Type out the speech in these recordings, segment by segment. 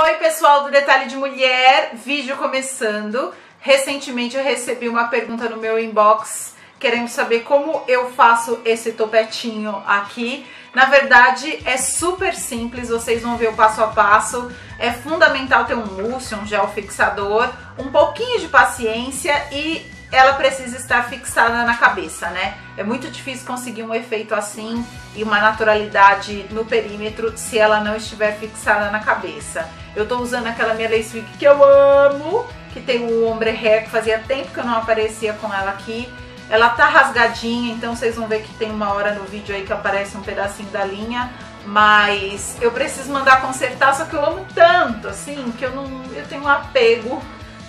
Oi pessoal do Detalhe de Mulher, vídeo começando. Recentemente eu recebi uma pergunta no meu inbox querendo saber como eu faço esse topetinho aqui. Na verdade é super simples, vocês vão ver o passo a passo. É fundamental ter um mousse, um gel fixador, um pouquinho de paciência e ela precisa estar fixada na cabeça, né? É muito difícil conseguir um efeito assim e uma naturalidade no perímetro se ela não estiver fixada na cabeça. Eu tô usando aquela minha lace wig que eu amo, que tem o ombre hair, fazia tempo que eu não aparecia com ela aqui. Ela tá rasgadinha, então vocês vão ver que tem uma hora no vídeo aí que aparece um pedacinho da linha, mas eu preciso mandar consertar, só que eu amo tanto, assim, que eu não, eu tenho um apego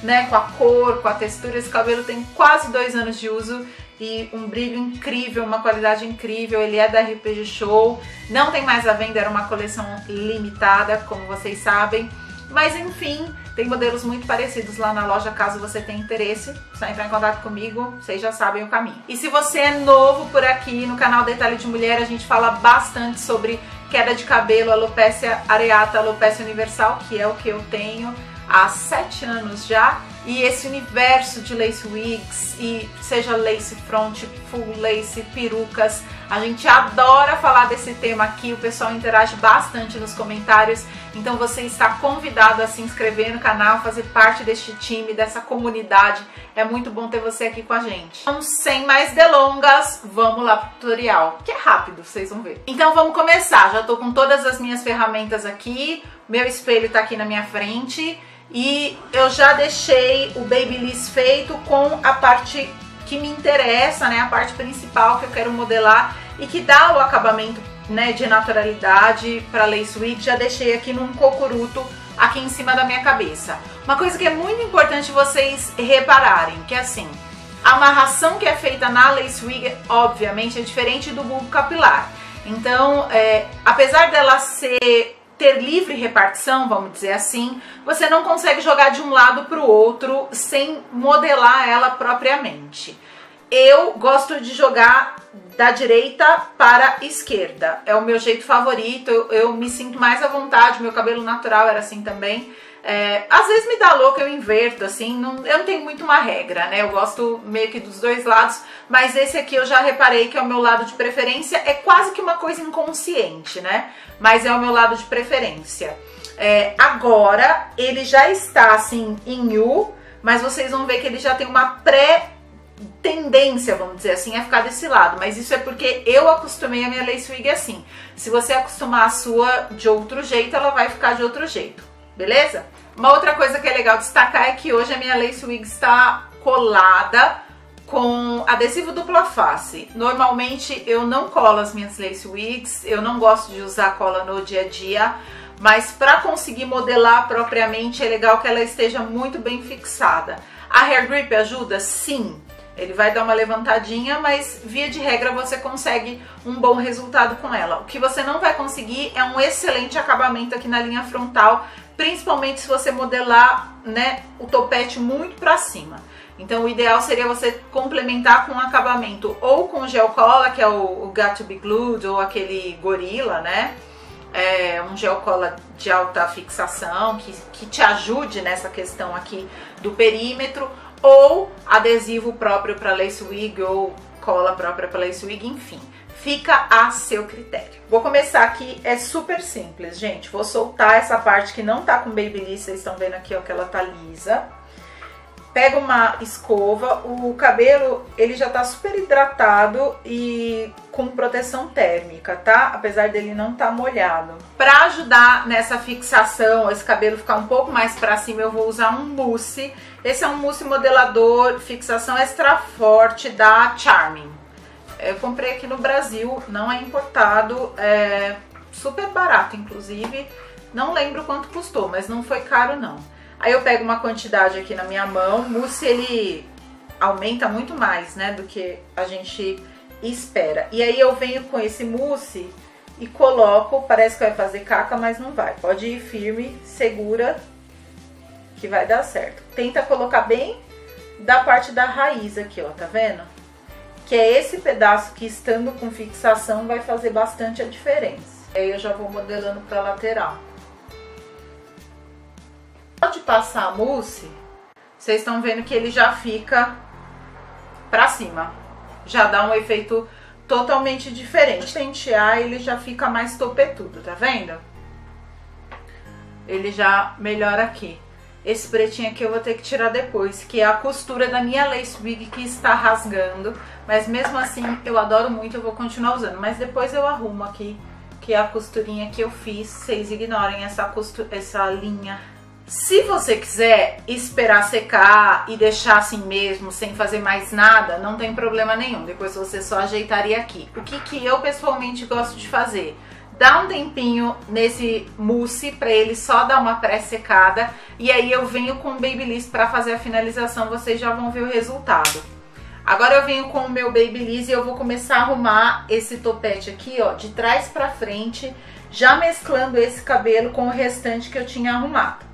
né, com a cor, com a textura. Esse cabelo tem quase dois anos de uso e um brilho incrível, uma qualidade incrível. Ele é da RPG Show, não tem mais à venda, era uma coleção limitada, como vocês sabem. Mas enfim, tem modelos muito parecidos lá na loja, caso você tenha interesse, só entrar em contato comigo, vocês já sabem o caminho. E se você é novo por aqui no canal Detalhe de Mulher, a gente fala bastante sobre queda de cabelo, alopecia areata, alopecia universal, que é o que eu tenho há sete anos já. E esse universo de lace wigs, e seja lace front, full lace, perucas, a gente adora falar desse tema aqui, o pessoal interage bastante nos comentários, então você está convidado a se inscrever no canal, fazer parte deste time, dessa comunidade, é muito bom ter você aqui com a gente. Então, sem mais delongas, vamos lá pro tutorial, que é rápido, vocês vão ver. Então vamos começar, já tô com todas as minhas ferramentas aqui, meu espelho tá aqui na minha frente, e eu já deixei o Babyliss feito com a parte que me interessa, né, a parte principal que eu quero modelar e que dá o acabamento, né, de naturalidade para lace wig. Já deixei aqui num cocuruto aqui em cima da minha cabeça. Uma coisa que é muito importante vocês repararem, que é assim, a amarração que é feita na lace wig, obviamente, é diferente do bulbo capilar. Então, é, apesar dela ser ter livre repartição, vamos dizer assim, você não consegue jogar de um lado para o outro sem modelar ela propriamente. Eu gosto de jogar da direita para a esquerda, é o meu jeito favorito, eu, eu me sinto mais à vontade, meu cabelo natural era assim também. É, às vezes me dá louco, eu inverto, assim, não, eu não tenho muito uma regra, né? Eu gosto meio que dos dois lados, mas esse aqui eu já reparei que é o meu lado de preferência, é quase que uma coisa inconsciente, né? Mas é o meu lado de preferência. É, agora, ele já está, assim, em U, mas vocês vão ver que ele já tem uma pré tendência, vamos dizer assim, a ficar desse lado, mas isso é porque eu acostumei a minha lace wig assim. Se você acostumar a sua de outro jeito, ela vai ficar de outro jeito beleza? Uma outra coisa que é legal destacar é que hoje a minha lace wig está colada com adesivo dupla face. Normalmente eu não colo as minhas lace wigs, eu não gosto de usar cola no dia a dia, mas para conseguir modelar propriamente é legal que ela esteja muito bem fixada. A hair grip ajuda? Sim. Ele vai dar uma levantadinha, mas via de regra você consegue um bom resultado com ela. O que você não vai conseguir é um excelente acabamento aqui na linha frontal, principalmente se você modelar né, o topete muito para cima. Então o ideal seria você complementar com um acabamento ou com gel cola, que é o, o Got to Be Glued, ou aquele gorila, né? É, um gel cola de alta fixação, que, que te ajude nessa questão aqui do perímetro, ou adesivo próprio para lace wig, ou cola própria para lace wig, enfim fica a seu critério. Vou começar aqui, é super simples, gente. Vou soltar essa parte que não tá com babyliss, vocês estão vendo aqui, ó, que ela tá lisa. Pega uma escova, o cabelo, ele já tá super hidratado e com proteção térmica, tá? Apesar dele não tá molhado. Pra ajudar nessa fixação, esse cabelo ficar um pouco mais pra cima, eu vou usar um mousse. Esse é um mousse modelador, fixação extra forte da Charming. Eu comprei aqui no Brasil, não é importado, é super barato, inclusive. Não lembro quanto custou, mas não foi caro não. Aí eu pego uma quantidade aqui na minha mão, o mousse ele aumenta muito mais, né, do que a gente espera. E aí eu venho com esse mousse e coloco, parece que vai fazer caca, mas não vai. Pode ir firme, segura, que vai dar certo. Tenta colocar bem da parte da raiz aqui, ó, tá vendo? que é esse pedaço que estando com fixação vai fazer bastante a diferença. Aí eu já vou modelando para lateral. De passar a mousse, vocês estão vendo que ele já fica pra cima. Já dá um efeito totalmente diferente. Tentear, ele já fica mais topetudo, tá vendo? Ele já melhora aqui. Esse pretinho aqui eu vou ter que tirar depois, que é a costura da minha lace wig que está rasgando. Mas mesmo assim, eu adoro muito, eu vou continuar usando. Mas depois eu arrumo aqui, que é a costurinha que eu fiz. Vocês ignorem essa, costura, essa linha. Se você quiser esperar secar e deixar assim mesmo, sem fazer mais nada, não tem problema nenhum. Depois você só ajeitaria aqui. O que, que eu pessoalmente gosto de fazer? dá um tempinho nesse mousse para ele só dar uma pré-secada e aí eu venho com o Babyliss para fazer a finalização, vocês já vão ver o resultado. Agora eu venho com o meu Babyliss e eu vou começar a arrumar esse topete aqui, ó, de trás para frente, já mesclando esse cabelo com o restante que eu tinha arrumado.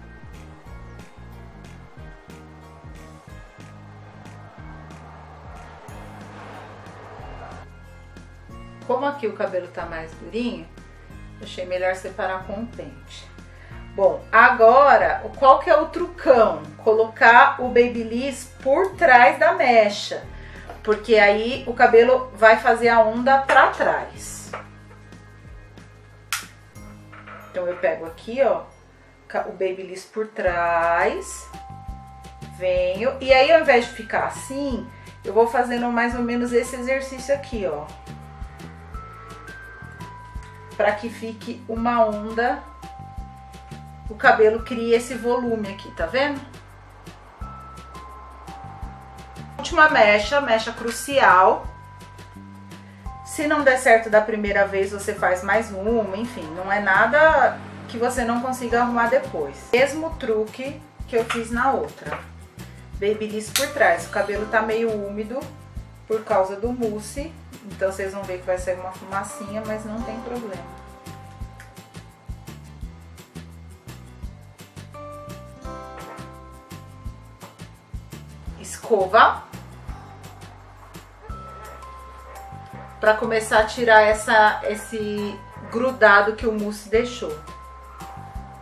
Como aqui o cabelo tá mais durinho, Achei melhor separar com o pente. Bom, agora, qual que é o trucão? Colocar o Babyliss por trás da mecha, porque aí o cabelo vai fazer a onda pra trás. Então, eu pego aqui, ó, o Babyliss por trás, venho, e aí ao invés de ficar assim, eu vou fazendo mais ou menos esse exercício aqui, ó para que fique uma onda, o cabelo cria esse volume aqui, tá vendo? Última mecha, mecha crucial. Se não der certo da primeira vez, você faz mais uma, enfim, não é nada que você não consiga arrumar depois. Mesmo truque que eu fiz na outra. Babyliss por trás, o cabelo tá meio úmido por causa do mousse, então vocês vão ver que vai sair uma fumacinha, mas não tem problema. Escova. Para começar a tirar essa, esse grudado que o mousse deixou.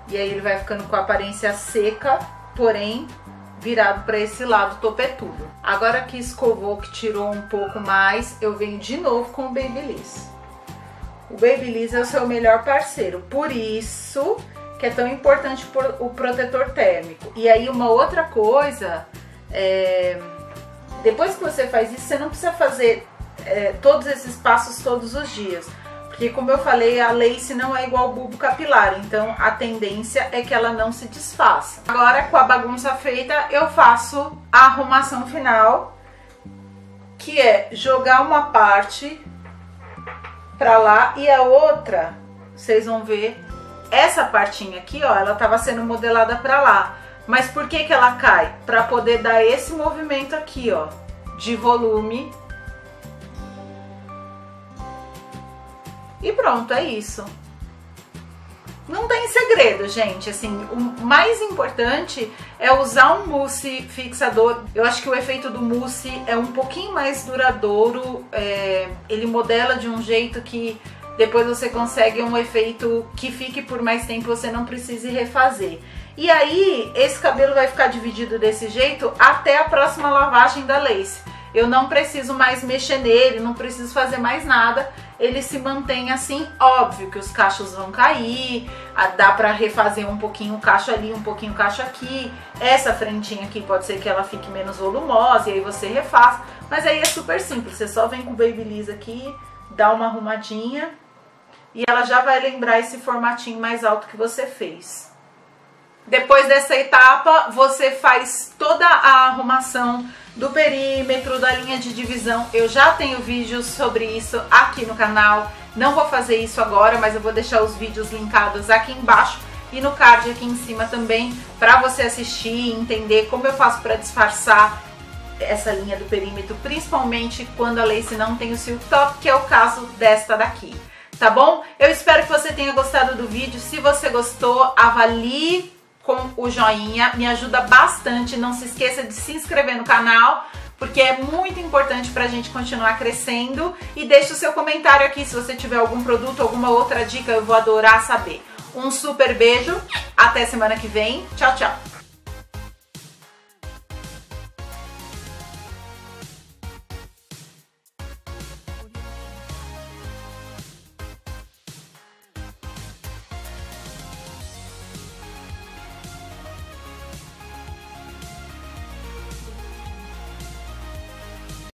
E aí ele vai ficando com a aparência seca, porém virado para esse lado topetudo. Agora que escovou, que tirou um pouco mais, eu venho de novo com o Babyliss. O Babyliss é o seu melhor parceiro, por isso que é tão importante o protetor térmico. E aí uma outra coisa, é, depois que você faz isso, você não precisa fazer é, todos esses passos todos os dias. Porque como eu falei, a lace não é igual ao bulbo capilar, então a tendência é que ela não se desfaça. Agora, com a bagunça feita, eu faço a arrumação final, que é jogar uma parte pra lá e a outra, vocês vão ver, essa partinha aqui, ó, ela tava sendo modelada pra lá. Mas por que que ela cai? Pra poder dar esse movimento aqui, ó, de volume E pronto, é isso. Não tem segredo, gente. Assim, o mais importante é usar um mousse fixador. Eu acho que o efeito do mousse é um pouquinho mais duradouro. É, ele modela de um jeito que depois você consegue um efeito que fique por mais tempo, você não precise refazer. E aí, esse cabelo vai ficar dividido desse jeito até a próxima lavagem da lace. Eu não preciso mais mexer nele, não preciso fazer mais nada ele se mantém assim, óbvio que os cachos vão cair, dá para refazer um pouquinho o cacho ali, um pouquinho o cacho aqui, essa frentinha aqui pode ser que ela fique menos volumosa e aí você refaz, mas aí é super simples, você só vem com o Babyliss aqui, dá uma arrumadinha e ela já vai lembrar esse formatinho mais alto que você fez. Depois dessa etapa, você faz toda a arrumação do perímetro, da linha de divisão. Eu já tenho vídeos sobre isso aqui no canal. Não vou fazer isso agora, mas eu vou deixar os vídeos linkados aqui embaixo e no card aqui em cima também para você assistir e entender como eu faço para disfarçar essa linha do perímetro, principalmente quando a lace não tem o silk top, que é o caso desta daqui. Tá bom? Eu espero que você tenha gostado do vídeo. Se você gostou, avalie com o joinha, me ajuda bastante. Não se esqueça de se inscrever no canal, porque é muito importante para a gente continuar crescendo. E deixe o seu comentário aqui se você tiver algum produto, alguma outra dica, eu vou adorar saber. Um super beijo, até semana que vem. Tchau, tchau!